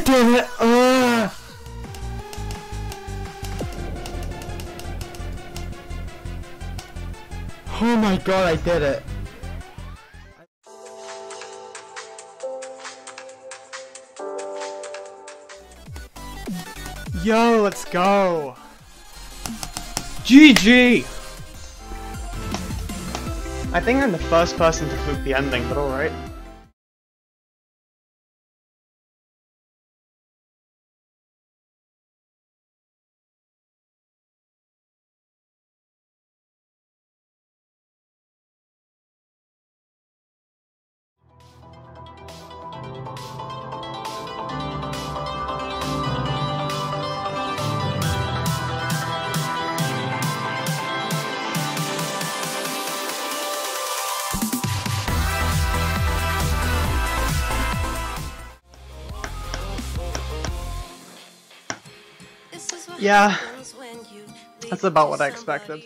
did it! Oh my god, I did it! Yo, let's go! GG! I think I'm the first person to fluke the ending, but alright. Yeah, that's about what I expected.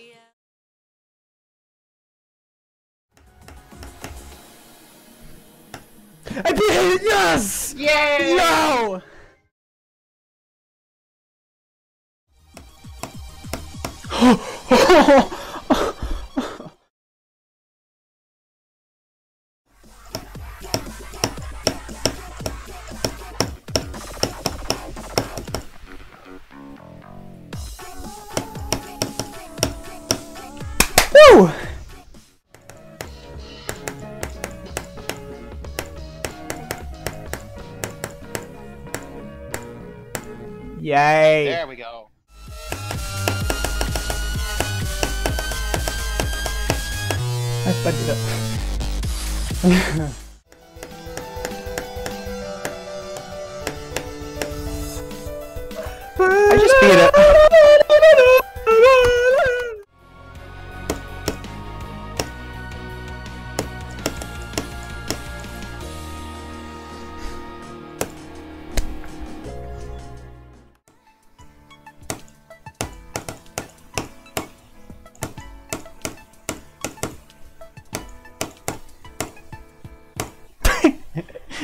I did it! Yes! Yay! Yo! Yay! There we go. It up.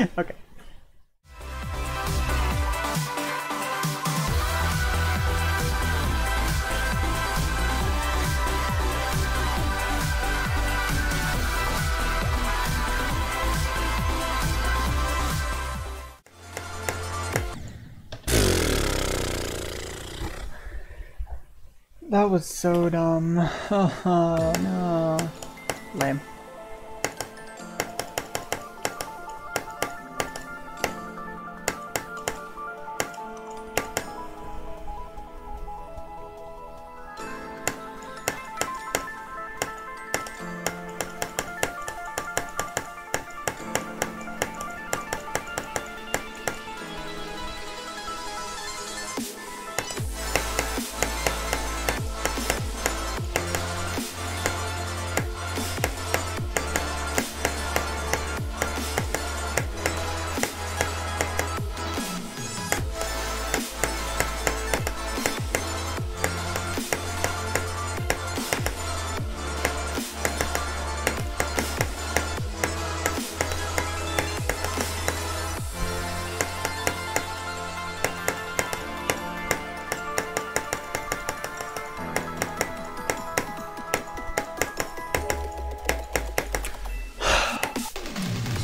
okay. That was so dumb. Oh no. Lame.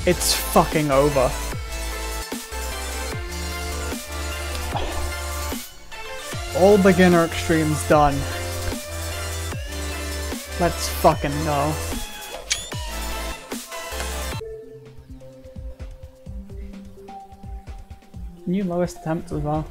It's fucking over. All beginner extremes done. Let's fucking go. New lowest attempt as well.